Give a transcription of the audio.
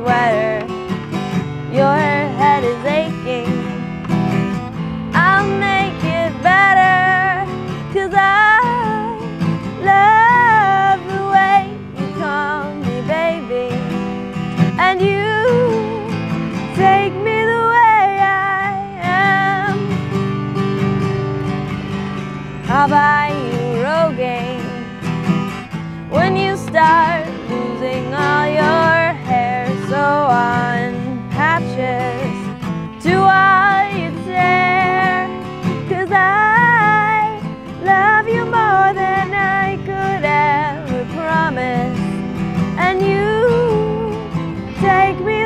sweater. Your head is aching. I'll make it better. Cause I love the way you call me baby. And you take me the way I am. I'll buy you Rogaine take me